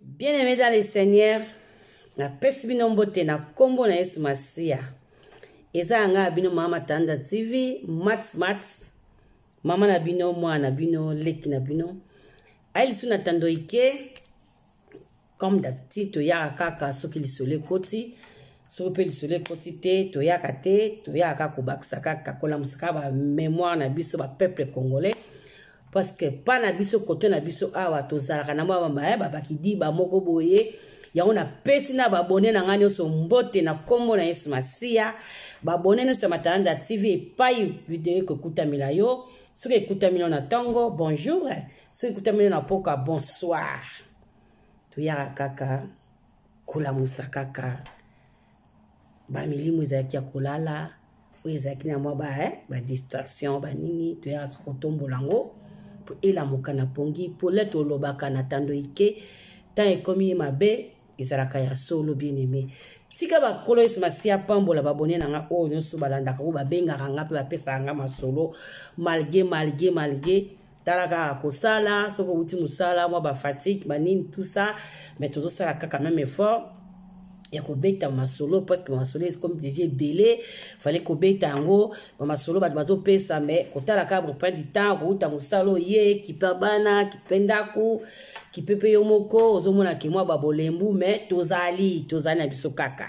Bien-aimé dans le Seigneur, napesi bino mbote na nkombo na Yesu Masiya. Eza ya ngai ya bino mama Matanda TV, Mats Mats, mama na bino, mwana na bino, leki na bino. Ayi lisu na tando ike, comme d'habitude toyaka kaka soki lisolo ekoti, soki mpe lisolo ekoti te, toyaka te, toyaka kaka kobakisa kaka kolamusa kaka ba mémoire na biso ba peuple congolais. parce que pa na biso kote na biso awa tozalaka na mwa eh, babakidiba moko boye yango napesi na babone na ngai nyonso mbote na nkombo na yesu masiya babone nyonso ya matalanda tv epai video ekokutamela yo soki ekutamela na ntongo bonjour soki ekutamela na mpoka bonsoir toyaka kaka kolamusa kaka bamilimu ezalaki ya kolala oyo ezalaki na mwa badistraction eh, ba banini toyaka so kotombola yango mpo elamuka na pongi polete olobaka na tando ike ntango ekomi ye mabe ezalaka ya solo bien aime tika bakolo yesu masiya apambola babone na nga oyo nyonso balandaka oyo babengaka nga mpe bapesaka nga masolo malge malge malge tala kaka kosala soki outi mosala mwa bafatigue banini tout ça mais tozosala kaka même effort ya kobeta masolo parce que masolo ekomi deja ebele fale kobeta yango bamasolo bato bazopesa mais kotala kaka bopan du temps kouta mosala oye kipe bana kipe ndako kipe mpe yo moko ozomona ke mwa babolembu mais tozali tozali na biso kaka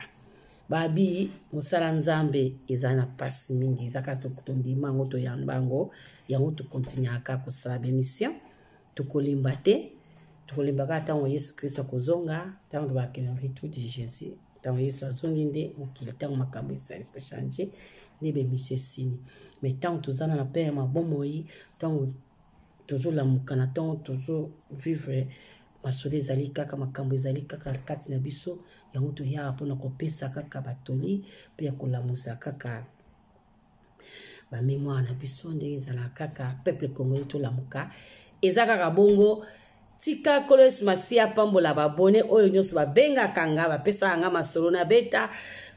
babi mosala nzambe eza na mpasi mingi eza kasi tondima yango toyamba yango yango tokontinuaka kosala bemission tokolemba te tokolemba kaka ntango yesu kristo akozonga ntango tobakenda ritu de jésus ntango yesu azongi nde mokili ntango makambo esali kochange nde bemission esili mai ntango tozana na pere mabomoi ntango tozolamuka na ntango tozovivre masolo ezali kaka makambo ezali kaka kati na biso yango toyaka mpona kopesa kaka batoli mpe ya kolamusa kaka bamemoire na biso ndenge ezalaka kaka peuple congolais tolamuka eza kaka bongo tika nkolo yesu masiya apambola babone oyo nyonso babengaka nga bapesaka nga masolo na beta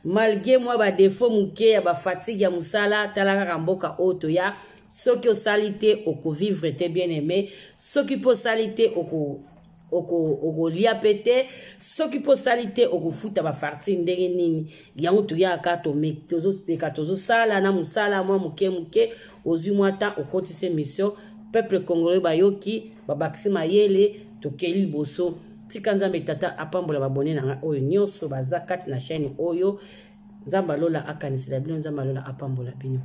malgre mwa badefo moke ya bafatigue ya mosala tala kaka mboka oyo toya soki osali te okovivre te bien aime soki mpe osali te oko okolia mpe te soki mpo osali te okofuta bafartire ndenge nini yango toyaka tozopeka tozosala na mosala mwa moke moke ozwi mwa temps okotisi emission peuple congolais bayoki babakisi mayele tokei liboso tika nzambe tata apambola babone na ngai oyo nyonso baza kati na chaîne oyo nzambe alola akanisela bino nzambe alola apambola bino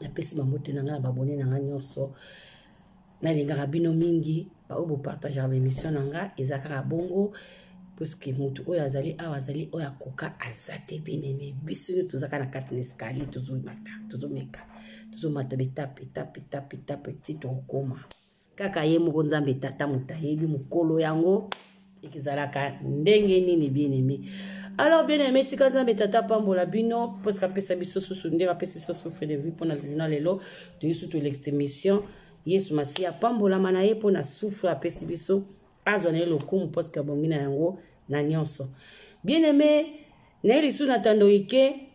napesi bambote na ngai na babone na ngai nyonso nalingaka bino mingi baoyo bopartagaka baemission na ngai eza kaka bongo puiske motu oyo azali awa azali oyo akoka aza te beneme biso nyo tozaka na kati na escalier tozomata tozomeka tozomata betape etape etape etape ti tokokoma kaka ye moko nzambe tata moto ayebi mokolo yango ekozalaka ndenge nini bien aimé alors bien aimé tika nzambe tata apambola bino parce apesa biso susu ndenge apesi biso souffle de vie mpona journal lelo toyi susu tolekisa émission yesu masihi apambolama na ye mpona souffle apesi biso azwa na ye lokumu parce que abongi na yango na nyonso bien aimé naye lisusu na tando ike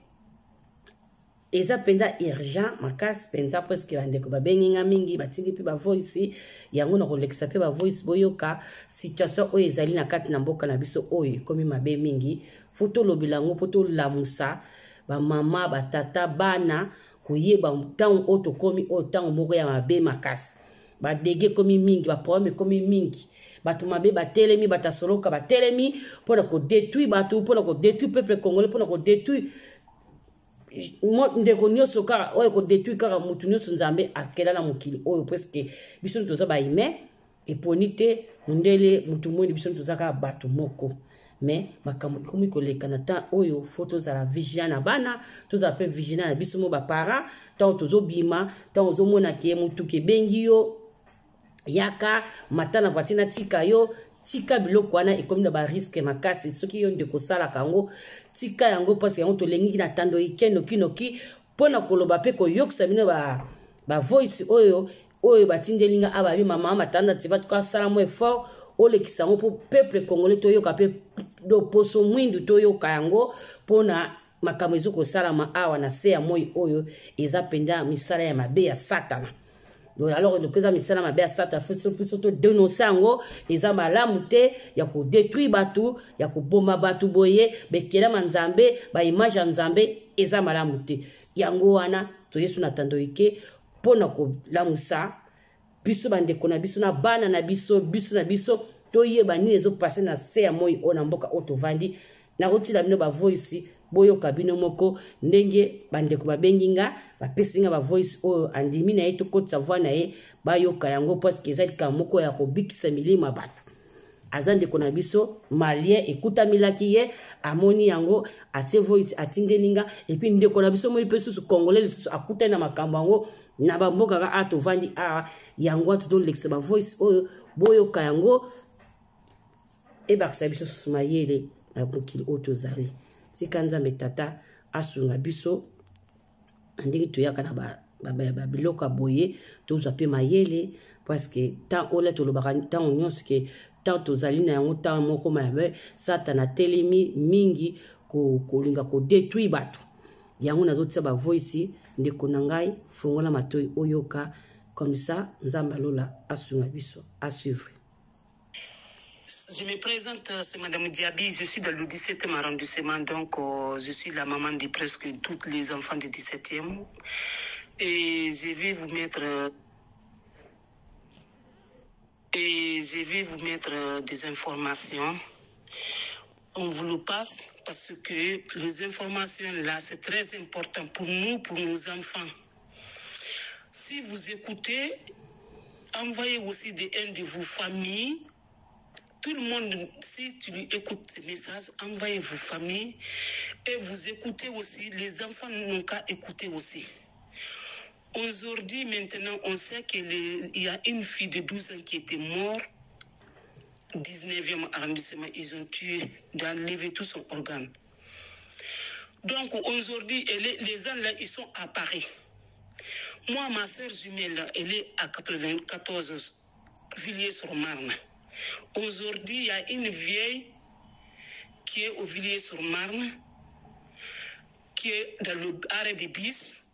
eza mpenza urgent makasi mpenza mpo eske bandeko babengi nga mingi batindi mpe bavoice yango na kolekisa mpe bavoice boyoka situation oyo ezali na kati na mboka na biso oyo ekomi mabe mingi fo tolobela yango mpo tolamusa bamama batata bana koyeba ntango oyo tokomi oyo ntango moko ya mabe makasi badege ekomi mingi baproblème ekomi mingi bato mabe batelemi bato ya soloka batelemi mpo na kodetruire bato mpo na kodetruire peuple congolais mpo na kodetruire ndeko nyonso kaka oyo ekodetruire kaka motu nyonso nzambe akela na mokili oyo preske biso nde toza bahumain eponi te mondele motu mwini biso nde toza kaka bato moko mais makambo ekomi koleka na temps oyo fo tozala vigilant na bana tozala mpe vigilant na biso mo baparent ntango tozobima ntango ozomona ke motuka ebengi yo yaka mata na voiture natika yo tika biloko wana ekomi na bariske makasi soki yo ndeko osalaka yango tika yango mpasi yango tolengiki na tando ike nokinoki mpo na koloba mpe koyokisa bino bavoice ba oyo oyo batindeli nga ababi mama matanda tiba tukasala mo effort olekisa yango mpo peuple congolais toyoka mpe loposo mwindu toyoka yango mpo na makambo ezo kosalama awa na se ya moi oyo eza mpenza misala ya mabe ya satana alors eloko eza misala mabe ya satana biso todenonse yango eza malamu te ya kodetruire bato ya koboma bato boye bekelama nzambe baimage ya nzambe eza malamu te yango wana toyesu na tando ike mpo na kolamusa biso bandeko na biso na bana na biso biso na biso toyeba nini ezopase na se ya moi oyo na mboka oyo tovandi nakotila bino bavoisi boyoka bino moko ndenge bandeko babengi nga bapesi nga bavoisi oyo andimi na ye tokotisa voi na ye bayoka yango parceke eza likambo moko ya kobikisa milimo ya bato aza ndeko na biso malien ekutamelaki ye amoni yango atie voice atindeli nga epuis ndeko na biso moi mpe susu congolais lisusu akutani na makambo yango na bamboka ka a tovandi awa yango atu tolekisa bavoice oyo boyoka yango ebakisa biso susu mayele na mokili oyo tozali tika nzambe tata asunga biso andiki toyaka na babiloko ya boye tozwa mpe mayele parceke ntango oyo na tolobaka ntango nyonso ke ntango tozali na yango ntango moko mabe satana atelemi mingi kolinga kodetruire bato yango nazotia bavoisi ndeko na ngai fongola matoi oyoka comme ça nzambe alola asunga biso asuvre Je me présente, c'est Madame Diaby, je suis dans le 17e arrondissement, donc euh, je suis la maman de presque tous les enfants du 17e. Et je vais vous mettre... et je vais vous mettre des informations. On vous le passe parce que les informations là, c'est très important pour nous, pour nos enfants. Si vous écoutez, envoyez aussi des uns de vos familles tout le monde, si tu écoutes ce message, envoyez vos familles et vous écoutez aussi. Les enfants n'ont qu'à écouter aussi. Aujourd'hui, maintenant, on sait qu'il y a une fille de 12 ans qui était morte. 19e arrondissement, ils ont tué, enlevé tout son organe. Donc aujourd'hui, les gens ils sont à Paris. Moi, ma soeur jumelle, elle est à 94 Villiers-sur-Marne. Aujourd'hui, il y a une vieille qui est au Villiers-sur-Marne, qui est dans le arrêt des bis.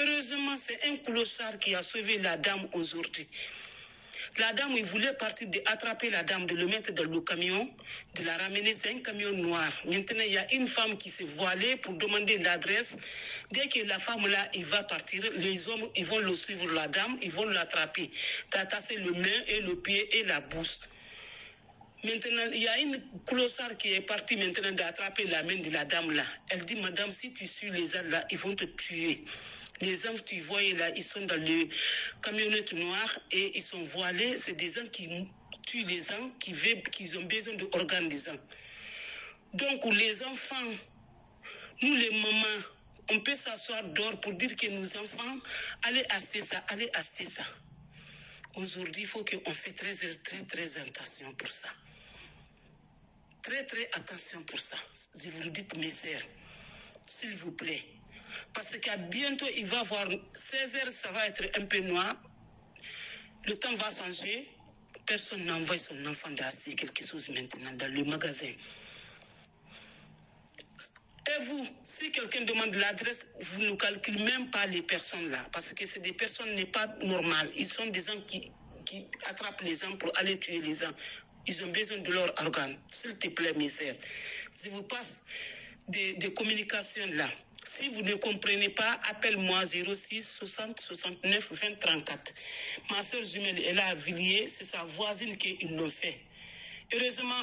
Heureusement, c'est un clochard qui a sauvé la dame aujourd'hui. La dame, il voulait partir de attraper la dame, de le mettre dans le camion, de la ramener. C'est un camion noir. Maintenant, il y a une femme qui s'est voilée pour demander l'adresse. Dès que la femme là, il va partir, les hommes, ils vont le suivre, la dame, ils vont l'attraper. T'as le main et le pied et la bouche. Maintenant, il y a une clochard qui est partie maintenant d'attraper la main de la dame là. Elle dit, madame, si tu suis les là, ils vont te tuer. Les hommes, tu vois, là, ils sont dans le camionnette noire et ils sont voilés. C'est des gens qui tuent les gens, qui, veulent, qu'ils ont besoin d'organes des Donc, les enfants, nous les mamans, on peut s'asseoir dehors pour dire que nos enfants, allez acheter ça, allez acheter ça. Aujourd'hui, il faut qu'on fait très, très, très attention pour ça. Très, très attention pour ça. Je vous le dis, mes sœurs, s'il vous plaît, parce qu'à bientôt, il va avoir 16 heures, ça va être un peu noir. Le temps va changer. Personne n'envoie son enfant d'acheter quelque chose maintenant dans le magasin. Et vous, si quelqu'un demande l'adresse, vous ne calculez même pas les personnes là. Parce que c'est des personnes n'est pas normales. Ils sont des gens qui, qui attrapent les gens pour aller tuer les gens. Ils ont besoin de leur organes. S'il te plaît, misère Je vous passe des, des communications là. Si vous ne comprenez pas, appelle-moi 06 60 69 20 34. Ma soeur jumelle est là à Villiers, c'est sa voisine qui l'a fait. Heureusement,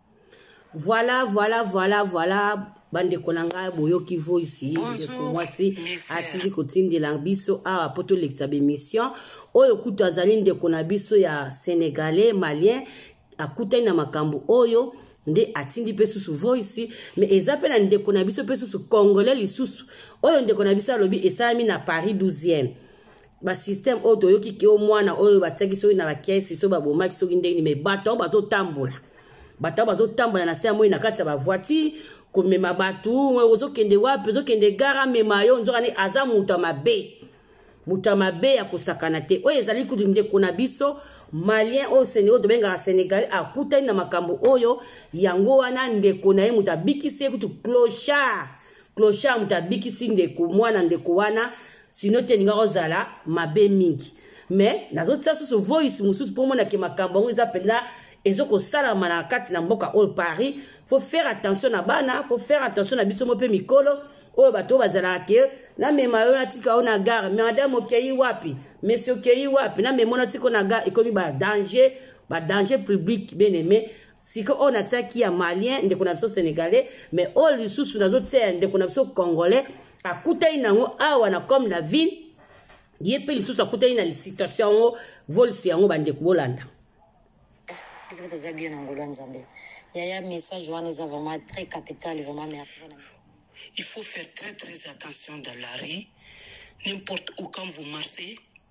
Voilà, voilà, voilà, voilà. bandeko na ngai boyoki voice ndeko mwasi atindi kotindela biso awa mpo tolekisa bemission oyo kutu azali ndeko na biso ya sénégalais malien akutani na makambo oyo nde atindi mpe susu voice me eza mpe na ndeko na biso mpe susu congolais lisusu oyo ndeko na biso alobi esalami na paris 12e basystème oyo toyoki keo mwana oyo batiaki soki na bakiesi soki babomaki soki ndenge nini mai bato yango bazotambola bato yango bazotambola na se ya moi na kati ya bavoitire komema bato ozokende wapi ozokende gara mema yo nzokani aza moto ya mabe moto ya mabe ya kosakana te oyo ezali kutu ndeko na biso malien oyo senegal tobengaka senegal akutani na makambo oyo yango wana ndeko na ye moto abikisi ye kutu clochard clochard moto abikisi ndeko mwana ndeko wana sino te elingaka ozala mabe mingi me nazotia susu voice mosusu mpo omonake makambo yango eza mpenza ezokosalama na kati na mboka oyo paris faut faire attention na bana faut faire attention na biso mo mpe mikolo oyo bato oyo bazalaka ke namema yo natika yo na gare madame okei wapi mesi okei wapi namema yo natika yo na gare ekomi badanger badanger public bien aime sika oyo natiaki ya malien ndeko na biso sénégalais mais oyo lisusu nazotia ya ndeko na biso congolais akutani nango awa na comme na ville ye mpe lisusu akutani na situation yango volisi yango bandeko bolanda biso mpe toza bien na ngolo ya nzambe yaya message wana eza vraiment très capital vraiment merci il faut faire très très attention dans la rue n'importe où quand vous marchez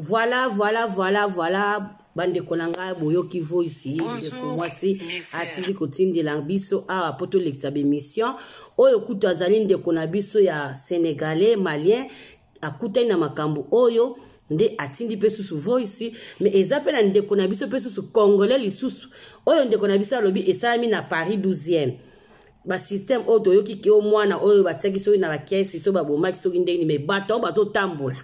Voilà, voilà, voilà, voilà. bandeko na ngai boyoki voice ndeko mwasi atindi kotindela biso awa mpo tolekisa bemission oyo kutu azali ndeko na biso ya sénégalais malien akutani na makambo oyo nde atindi mpe susu voice me eza mpe na ndeko na biso mpe susu congolais lisusu oyo ndeko na biso alobi esalami na paris 12e basystème oyo toyoki ke o mwana oyo batiaki soki na bakiesi soki babomaki soki ndenge nini mai bato yango bazotambola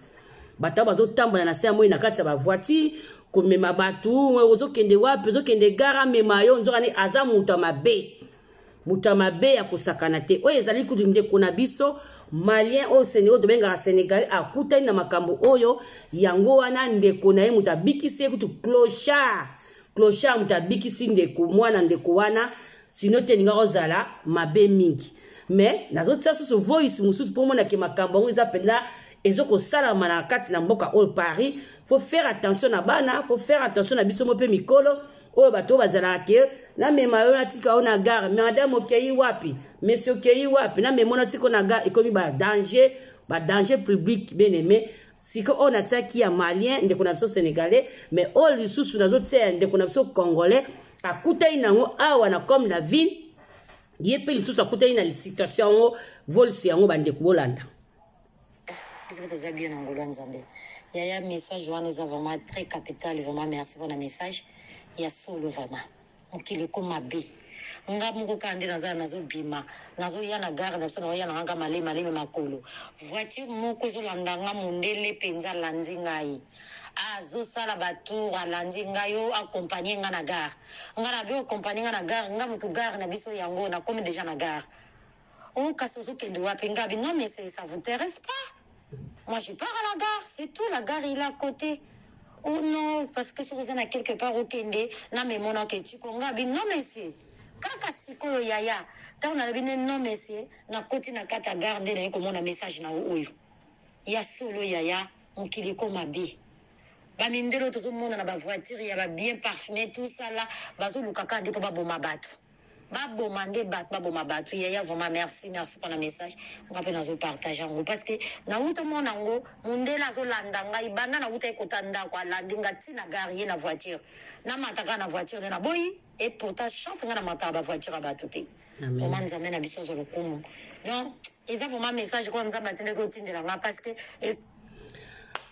bato yango bazotambola na se ya moi na kati ya bavoitire komema bato ozokende wapi ozokende gare amema yo nzokani aza moto ya mabe moto ya mabe ya kosakana te oyo ezali kutu ndeko na biso malien oyo sene oyo tobengaka sénégalais akutani na makambo oyo yango wana ndeko na ye moto abikisi ye kutu clochard clochard moto abikisi ndeko mwana ndeko wana sino te elingaka ozala mabe mingi mais nazotia susu voice mosusu mpo omonake makambo yango eza mpenza ezokosalama na kati na mboka oyo paris faut faire attention na bana faut faire attention na biso mo mpe mikolo oyo bato oyo bazalaka ke namema yo natika yo na gare madame okei wapi monsieur okei wapi namema yo natika yo na gare ekomi badanger badanger public bien aimé sika oyo natiaki ya malien ndeko na biso sénégalais mais oyo lisusu nazotia ya ndeko na biso congolais akutani nango awa na comme na ville ye mpe lisusu akutani na situation yango volisi yango bandeko bolanda biso mpe toza bien na ngolo ya nzambe yaya message wana eza vraiment très capital vraiment merci mpona message ya solo vraiment mokili eko mabe nga moko kaka nde naza nazobima nazoya na gare na biso naoya na nganga malemi malemi makolo voiture moko ezolanda nga mondele mpenza alandi ngai azosala batour alandi ngai o akompagne nga na gare nga nabi okompagne nga na gare nga motu gare na biso yango nakomi deja na gare oh kasi ozokende wapi ngabi non mais ça vous intéresse pas moi je pars à la gare c'est tout la gare il est à côté oh non parce que soki oza na quelque part okende na memona ke tiko ngabi non mais c'est kaka sikoyo yaya ntango nalobi ne non monsieur nakoti na kati ya gare nde naye komona message na yo oyo ya solo yaya mokili ekoma be bamindelo tozomona na bavoiture ya babien parfume tout ça la bazoluka kaka nde mpo baboma bato baboma nde bato baboma bato yaya vraiment merci merci mpona message nga mpe nazopartage yango parce que nauta mona yango mondele azolanda ngai banda nautaki kota ndako alandi nga ti na garie na voiture namataka na voiture nde naboyi et pourtant chance nga namataka bavoiture ya bato te oma nzambe na biso azo lokumu donc eza vraiment message kua nzambe atindaki otindela nga parce que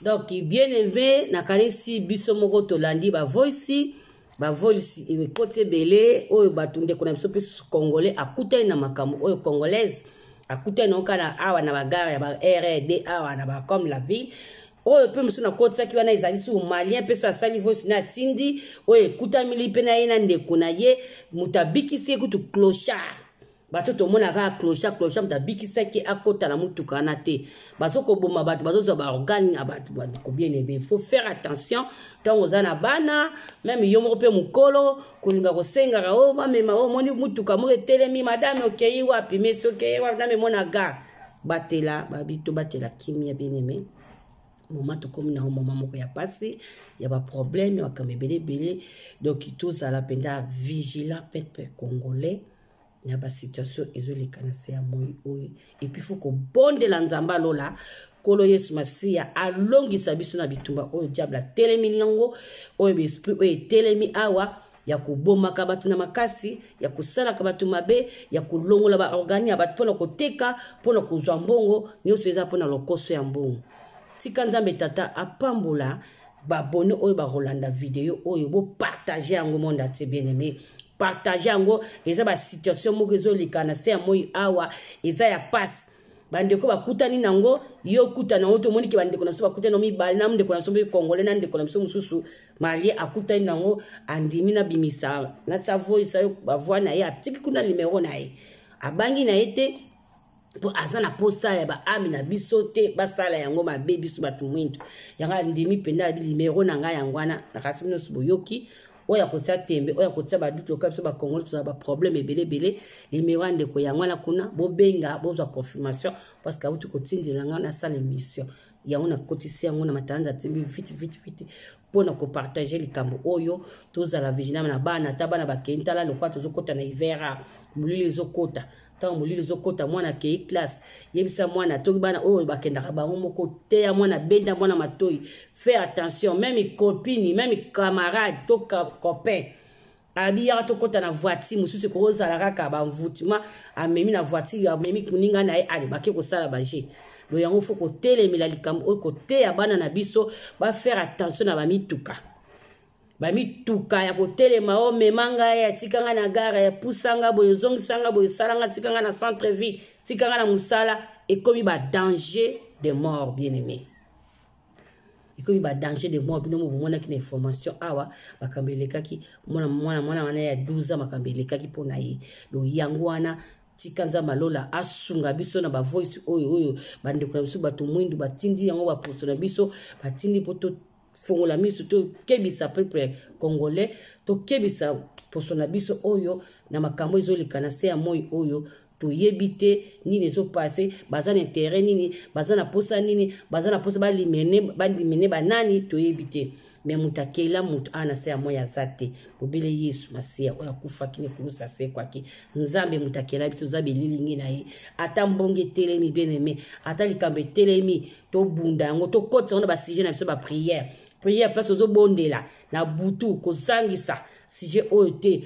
donc bien aimé nakanisi biso moko tolandi bavoice bavolisi ekoti ebele oyo bato ndeko na biso mpe susu congolais akutani na makambo oyo congolaise akutani na oka na awa na bagare ya ba rd awa na bacome la ville oyo mpe mosusu nakotisaki wana ezali susu malien mpe so asali vosi na atindi oyo ekutamili mpe na ye na ndeko na ye moto abikisi ye kutu clochard bato tomona kaka clocha clocha moto abikisaki akota na motuka wana te bazokoboma bato bazozwa baorgane ya bato bandeko bien ebe il faut faire attention ntango oza na bana meme yo moko mpe mokolo kolinga kosengaka o oh, bamema o oh, omoni motuka moko etelemi madame okei wapi mesi okei wapi namemona ga batela babi tobatela kimia bien aime moma tokomi na yango moma moko ya mpasi ya baproblème ya makambo ebele ebele donc tozala mpenza vigilant peuple congolais na basituation ezoleka na se ya moi oyo epuis fo kobondela nzambe alola nkolo yesu masiya alongisa biso na bitumba oyo diable atelemi yango oyo baesprit oyo etelemi awa ya kobomaka bato na makasi ya kosalaka bato mabe ya kolongola baorgane ya bato mpo na koteka mpo na kozwa mbongo nyonso eza mpo na lokoso ya mbongo tika nzambe tata apambola babone oyo bakolanda video oyo bopartage yango monde atie bien aimé partage yango eza basituation moko ezolikana se ya moi awa eza ya pasi bandeko bakutani na yango yo okuta na yango te omoni ke bandeko na biso bakutani na mibale na ndeko na biso mpe congolais na ndeko na biso mosusu marie akutani na yango andimi nabimisa natia voice yo bavoi na ye atiki kuna nimero na ye abangi na ye te mpo aza na mposa ya baami na biso te basala yango mabe biso bato mwindu yango andimi mpenza abi limero na ngai yango wana nakasi bino nyonso boyoki oyo ya kotia tembe oyo ya kotia badutu lokola biso bakongoli tozala baproblème ebele ebele limero ya ndeko yango wana kuna bobenga bozwa confirmation parce que auti kotindela ngai nasala émission yango nakotisi yango na matalanda ya tv vite vite vite mpo na kopartage likambo oyo tozala viginame na bana ata bana bakei ntala lokola tozokɔta na hiver molili ezokɔta ntango molili ezokota mwana akei classe yebisa mwana toki bana oyo bakendaka bango moko teya mwana benda mwana matoi fait attention meme copine meme camarade to copain abiyaka tokɔta na voiture mosusu ekoki ozala kaka banvutima amemi na voiture amemi moninga na ye ale bake kosala baje lo yango fo kotelemela likambo oyo koteya bana na biso bafaire attention na bamituka bamituka ya kotelema o oh, mema ngai atika ngai na gara ya pusa ngai boye ozongisa ngai boye esala ngai tika ngai na centre ville tika ngai na mosala ekomi badanger de mort bien aimé ekomi badanger de mort bino mobomonaki na information awa makambo elekaki mwana mwana mwana wana ya 12 ans makambo elekaki mpo na ye donc yango wana tika nzambe alola asunga biso na bavoice oyo oyo bandeko na biso bato mwindu batindi yango baposo na biso batindi mpo fongola miso tokebisa peuple congolais tokebisa poso na biso oyo na makambo ezoleka na se ya moi oyo toyebi te nini ezopase baza na intere nini baza na mposa nini baza na mposa balimene banani toyebi te me moto akela moto awa na se ya moi aza te bobele yesu masiya oyo akufaki na ekulusu asekwaki nzambe moto akela biso nzambe elilingi na ye ata mbongo etelemi bien aime ata likambo etelemi tobunda yango tokotisa yango na basujet na biso baprière prière place ozobondela na butu kozangisa sujet oyo te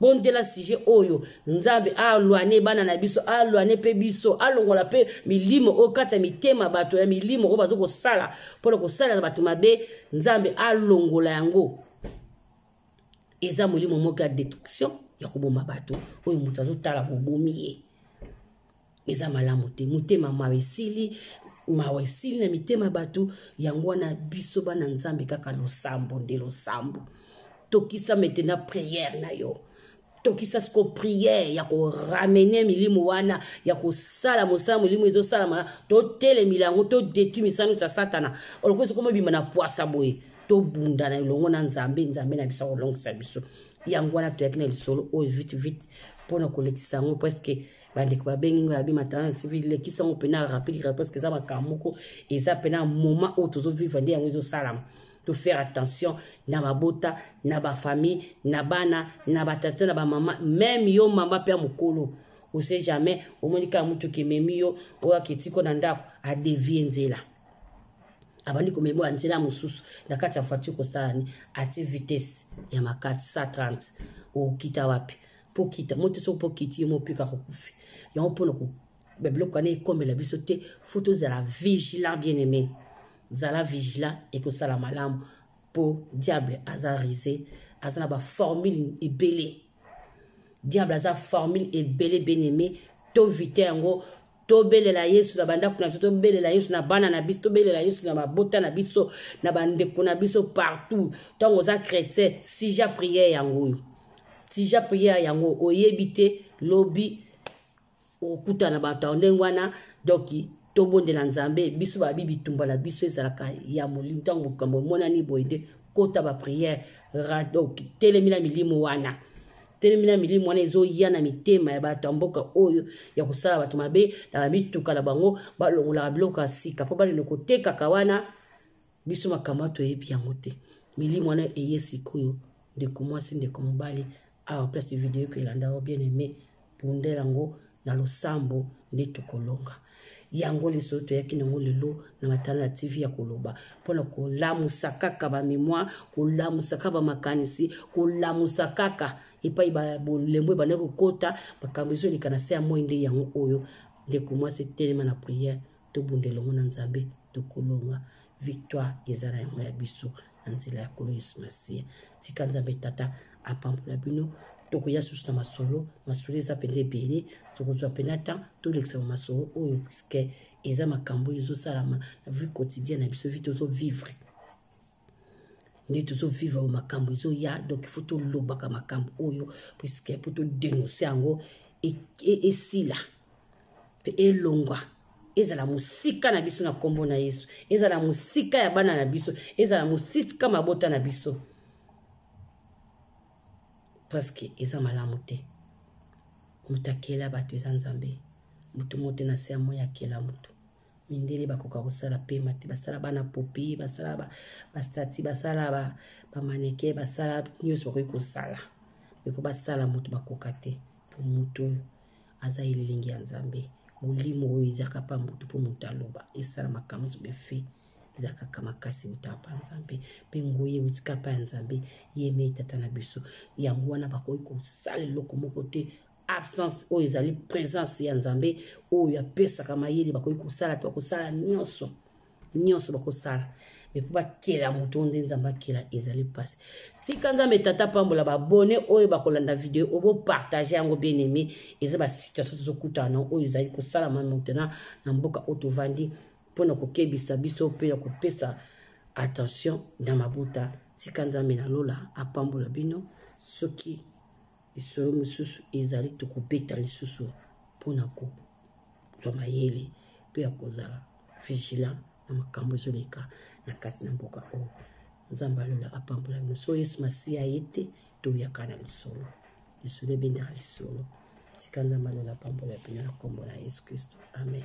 bondela sujet oyo nzambe alwane bana na biso alwane mpe biso alongola mpe milimo oyo kati ya mitema bato ya milimo oyo baza kosala mpo na kosalela bato mabe nzambe alongola yango eza molimo moko ya destruction ya koboma bato oyo moto azotala bobomi ye eza malamu te motema mawa esili mawa esili na mitema bato yango wana biso bana nzambe kaka losambo nde losambo tokisa metena priere na yo tokisa siko priere ya koramene milimo wana ya kosala mosala molimo ezosalama totelemila yango todetui misandusi ya satana oloko ezokoma ebima na pwasa boye tobunda na elongo na nzambe nzambe na biso akolongisa biso yango wana toyaki na lisolo oyo vite vite mpo na kolekisa yango preske bandeko babengi ngai babi matanga tv lekisa yango mpena rapidika parce que eza makambo moko eza mpena moment oyo tozovivre nde yango ezosalama tofaire attention na mabota na bafamille na bana na batata na bamama meme yo mama mpe ya mokolo ose jamais omoni kaka motuka ememi yo oyo aketiko na ndako adevie nzela abandi komema ya nzela mosusu na kati ya voiture kosala ni ati vitesse ya makasi 130 okita wapi mpo kita moto soki mpo kiti ye mopika kokufi yango mpo na babiloko wana ekomela biso te fo tozala vigilant bien aimé zala vigilant ekosala malamu mpo diable aza rise aza na baformule ebele diable aza formule ebele bien aimé tovite yango tobelela yesu na bandako na biso tobelela yesu na bana na biso tobelela yesu na mabota na biso na bandeko na biso partout ntango oza chrétien sija priere yango oyo sija priere yango oyebi te lobi okutana bato ya ndenge wana donki tobondela nzambe biso babi bitumba na biso ezalaka ya molimo ntango mokambo emonani boye nde kota bapriere donc telemela milimo wana telemi na milimo wana ezoya na mitema ya bato ya mboka oyo ya kosala bato mabe na bamituka na bango balongolaka biloko ya sika mpo balino kotekaka wana biso makambo ato oyebi yango te milimo wana eye sikoyo ndeko mwasi ndeko mobali awa place video eko elanda o bien aime bundela yango na losambo nde tokolonga yango lisolo toyaki nango lelo na matala na tv ya koloba mpo na kolamusa kaka bamemoire kolamusa kaka bamakanisi kolamusa kaka epai bolembo ebandaki kokota makambo ezoleka na se ya moi nde yango oyo ndeko mwasi etelema na priere tobunda elongo na nzambe tokolonga victoire eza na yango ya biso na nzela ya kolo yesu masiya tika nzambe tata apambola bino tokoya susu na masolo masolo eza mpenza ebele tokozwa mpena temps tolekisa ba masolo oyo puiske eza makambo oyo ezosalama na vie quotidien na biso vi tozovivre nde tozovivre oyo makambo ezoya donc ifo tolobaka makambo oyo puiske mpo todenonse yango e, e, esila mpe elongwa ezala mosika na biso na nkombo na yesu ezala mosika ya bana na biso ezala mosika mabota na biso parceke eza malamu te moto akela bato eza nzambe moto mote na se ya moi akela moto mindele bakoka kosala pema te basala bana pope basala bastati ba basala bamaneke ba basala nyonso bakoki kosala me mpo basala moto bakoka te mpo moto oyo aza elilingi ya nzambe molimo oyo ezaka mpa moto mpo moto aloba esala makambo nyonso befe eza kaka makasi eutaka mpa nzambe mpe ngoi euti kaka mpa ya nzambe ye mei tata na biso yango wana bakoki kosala eloko moko te absence oyo ezali présence ya nzambe oyo apesaka mayele bakoki kosala te bakosala nyonso nyonso bakosala me mpo bakela moto nde nzambe akela ezali mpasi tika nzambe tata apambola babone oyo bakolanda video oyo bopartage yango bien aimé eza basituation tozokutana oyo ezali kosalama maintenant na mboka oyo tovandi mpo na kokebisa biso mpe ya kopesa attention na mabota tika nzambe na lola apambola bino soki lisolo mosusu ezali tokobeta lisusu mpo na kozwa mayele mpe ya kozala vigilant na makambo ezoleka na kati na mboka oyo nzambe alola apambola bino so yesu masiya ye te toyaka na lisolo lisolo ebendaka lisolo tika nzambe alola apambola bino na nkombo na yesu kristo amen